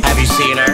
Have you seen her?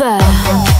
Alpha.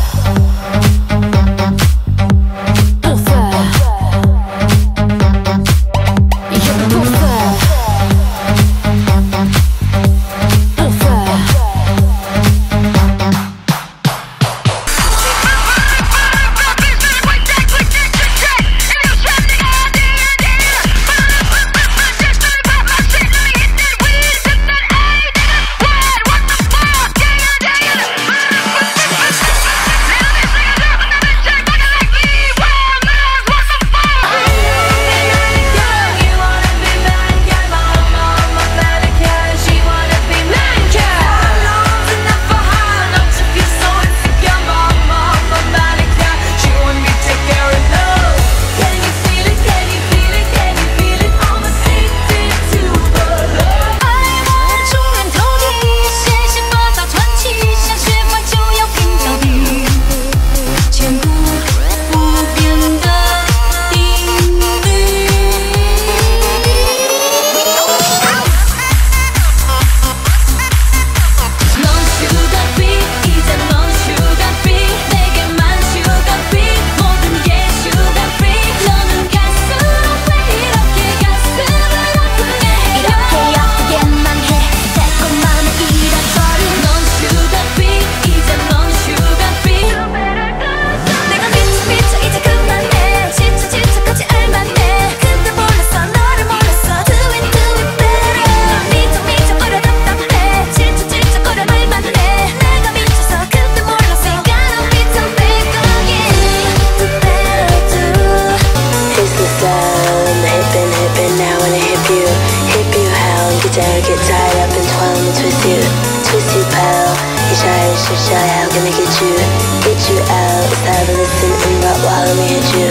shy, you shy, how can I get you? Get you out, let's have a listen and rock while let me hit you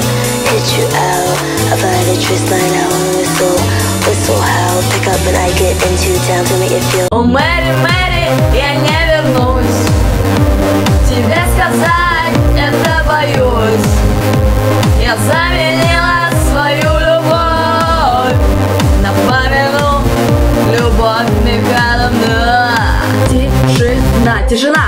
Hit you out, I find a twist line out on the whistle Whistle how, pick up and I get into town to make it feel О, Мэри, Мэри, я не вернусь Тебе сказать это боюсь Я заменила свою любовь На памятну Любовь Михайловна Тишина, тишина